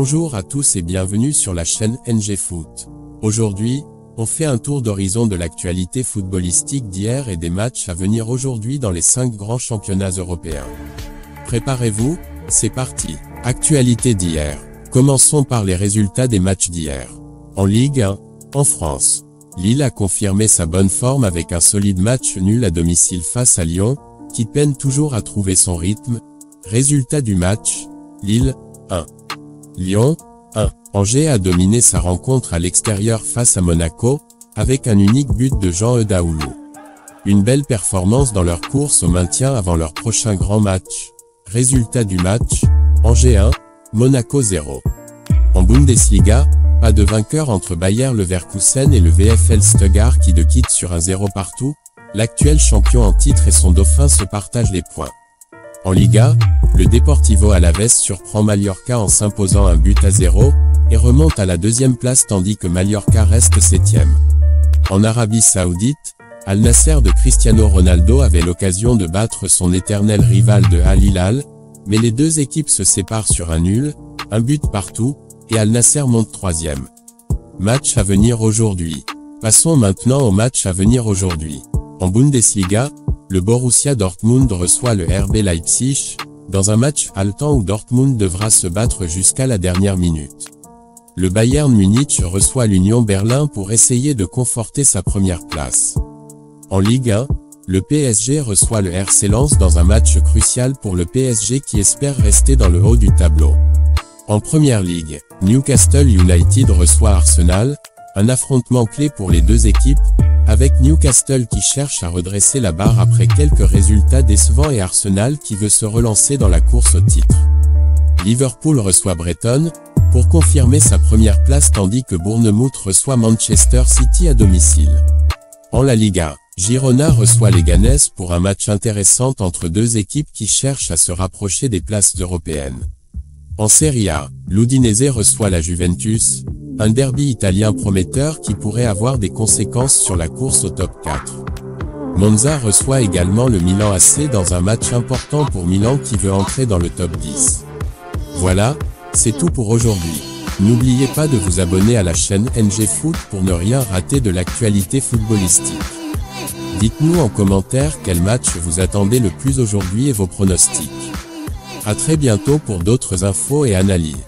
Bonjour à tous et bienvenue sur la chaîne NG Foot. Aujourd'hui, on fait un tour d'horizon de l'actualité footballistique d'hier et des matchs à venir aujourd'hui dans les 5 grands championnats européens. Préparez-vous, c'est parti. Actualité d'hier. Commençons par les résultats des matchs d'hier. En Ligue 1, en France, Lille a confirmé sa bonne forme avec un solide match nul à domicile face à Lyon, qui peine toujours à trouver son rythme. Résultat du match, Lille, 1. Lyon, 1. Angers a dominé sa rencontre à l'extérieur face à Monaco, avec un unique but de Jean Eudaoulou. Une belle performance dans leur course au maintien avant leur prochain grand match. Résultat du match, Angers 1, Monaco 0. En Bundesliga, pas de vainqueur entre Bayer Leverkusen et le VfL Stuttgart qui de quitte sur un 0 partout, l'actuel champion en titre et son dauphin se partagent les points. En Liga, le Deportivo Alaves surprend Mallorca en s'imposant un but à 0, et remonte à la deuxième place tandis que Mallorca reste septième. En Arabie Saoudite, Al Nasser de Cristiano Ronaldo avait l'occasion de battre son éternel rival de Al Hilal, mais les deux équipes se séparent sur un nul, un but partout, et Al Nasser monte troisième. Match à venir aujourd'hui. Passons maintenant au match à venir aujourd'hui. En Bundesliga, le Borussia Dortmund reçoit le RB Leipzig, dans un match haletant où Dortmund devra se battre jusqu'à la dernière minute. Le Bayern Munich reçoit l'Union Berlin pour essayer de conforter sa première place. En Ligue 1, le PSG reçoit le RC Lens dans un match crucial pour le PSG qui espère rester dans le haut du tableau. En Première Ligue, Newcastle United reçoit Arsenal, un affrontement clé pour les deux équipes, avec Newcastle qui cherche à redresser la barre après quelques résultats décevants et Arsenal qui veut se relancer dans la course au titre. Liverpool reçoit Breton, pour confirmer sa première place tandis que Bournemouth reçoit Manchester City à domicile. En La Liga, Girona reçoit les Ganes pour un match intéressant entre deux équipes qui cherchent à se rapprocher des places européennes. En Serie A, l'Udinese reçoit la Juventus, un derby italien prometteur qui pourrait avoir des conséquences sur la course au top 4. Monza reçoit également le Milan AC dans un match important pour Milan qui veut entrer dans le top 10. Voilà, c'est tout pour aujourd'hui. N'oubliez pas de vous abonner à la chaîne NG Foot pour ne rien rater de l'actualité footballistique. Dites-nous en commentaire quel match vous attendez le plus aujourd'hui et vos pronostics. A très bientôt pour d'autres infos et analyses.